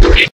Okay.